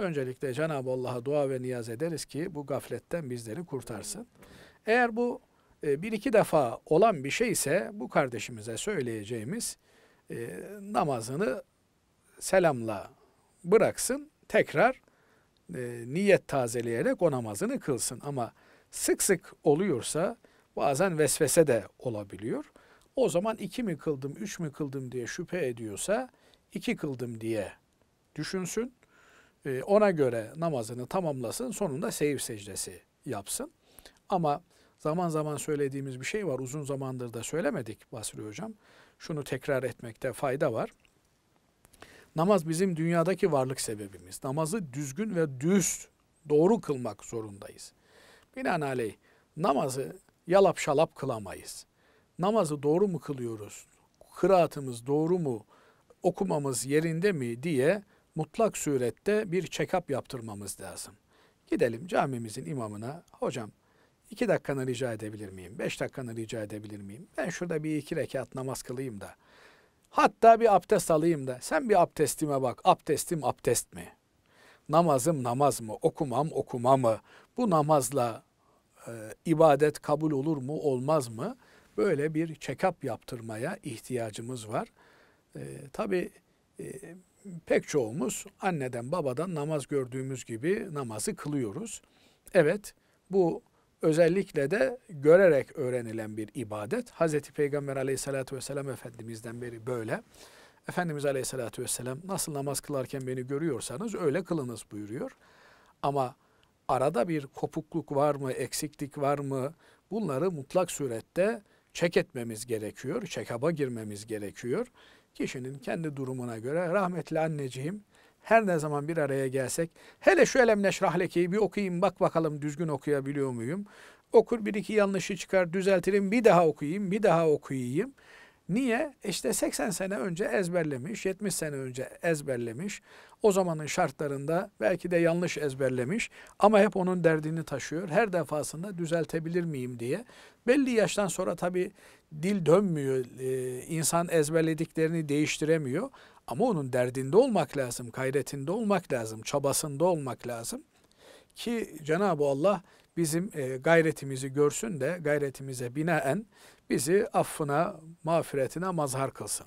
Öncelikle Cenab-ı Allah'a dua ve niyaz ederiz ki bu gafletten bizleri kurtarsın. Eğer bu e, bir iki defa olan bir şey ise bu kardeşimize söyleyeceğimiz e, namazını selamla bıraksın, tekrar e, niyet tazeleyerek o namazını kılsın. Ama sık sık oluyorsa bazen vesvese de olabiliyor. O zaman iki mi kıldım, üç mü kıldım diye şüphe ediyorsa iki kıldım diye düşünsün. E, ona göre namazını tamamlasın, sonunda seyir secdesi yapsın. Ama zaman zaman söylediğimiz bir şey var. Uzun zamandır da söylemedik Basri Hocam. Şunu tekrar etmekte fayda var. Namaz bizim dünyadaki varlık sebebimiz. Namazı düzgün ve düz, doğru kılmak zorundayız. Binaenaleyh namazı yalap şalap kılamayız. Namazı doğru mu kılıyoruz? Kıraatımız doğru mu? Okumamız yerinde mi diye mutlak surette bir check-up yaptırmamız lazım. Gidelim camimizin imamına, hocam iki dakikanı rica edebilir miyim? Beş dakikanı rica edebilir miyim? Ben şurada bir iki rekat namaz kılayım da. Hatta bir abdest alayım da. Sen bir abdestime bak. Abdestim abdest mi? Namazım namaz mı? Okumam okuma mı? Bu namazla e, ibadet kabul olur mu olmaz mı? Böyle bir check-up yaptırmaya ihtiyacımız var. E, tabii pek çoğumuz anneden babadan namaz gördüğümüz gibi namazı kılıyoruz. Evet bu özellikle de görerek öğrenilen bir ibadet. Hazreti Peygamber aleyhissalatü vesselam Efendimiz'den beri böyle. Efendimiz aleyhissalatü vesselam nasıl namaz kılarken beni görüyorsanız öyle kılınız buyuruyor. Ama arada bir kopukluk var mı, eksiklik var mı bunları mutlak surette çek etmemiz gerekiyor, çekaba girmemiz gerekiyor. Kişinin kendi durumuna göre rahmetli anneciğim her ne zaman bir araya gelsek hele şu elem neşrahlekeyi bir okuyayım bak bakalım düzgün okuyabiliyor muyum? Okur bir iki yanlışı çıkar düzeltirim bir daha okuyayım bir daha okuyayım. Niye? İşte 80 sene önce ezberlemiş, 70 sene önce ezberlemiş. O zamanın şartlarında belki de yanlış ezberlemiş ama hep onun derdini taşıyor. Her defasında düzeltebilir miyim diye. Belli yaştan sonra tabii dil dönmüyor. Ee, insan ezberlediklerini değiştiremiyor. Ama onun derdinde olmak lazım, gayretinde olmak lazım, çabasında olmak lazım. Ki Cenab-ı Allah bizim e, gayretimizi görsün de gayretimize binaen bizi affına, mağfiretine mazhar kılsın.